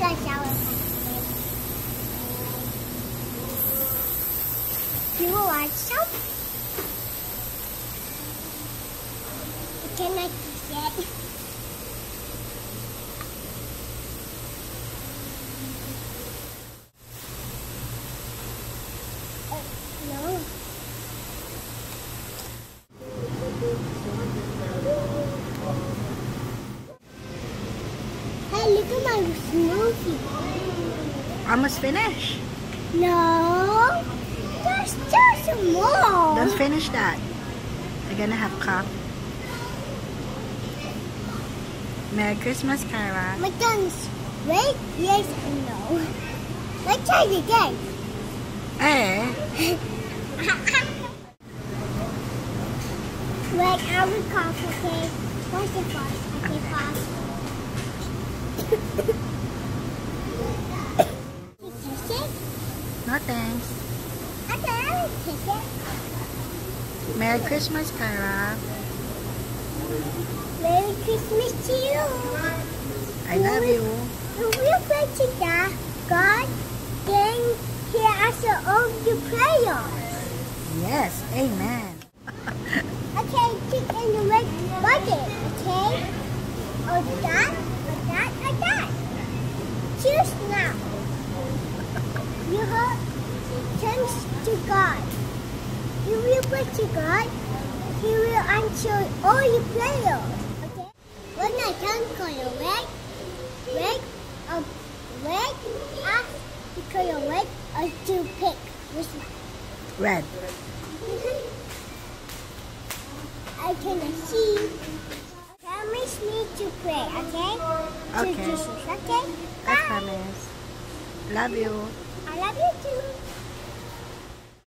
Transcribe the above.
like shower Do you like soap? Can I get my smoothie. Almost finished. No, there's some more. Don't finish that. You're gonna have cup. Merry Christmas, Kyra. McDonald's. Wait, yes or no? Let's try it again. Eh? Wait, I will cough, okay? What's the first? Okay. Kiss it? No thanks. Okay, I kiss it. Merry Christmas, Kyra. Merry Christmas to you. I love you. When we pray to God, God then hear us all the prayers. Yes, amen. Okay, stick in the red bucket, okay? Or that, God. You will pray to God. He will answer all your prayers. Okay? When I turn color red, red, um, red, ask the color red or to pick which one. Red. I can see. Promise me to pray, okay? Okay. To Jesus, okay? I Bye. promise. Love you. I love you too.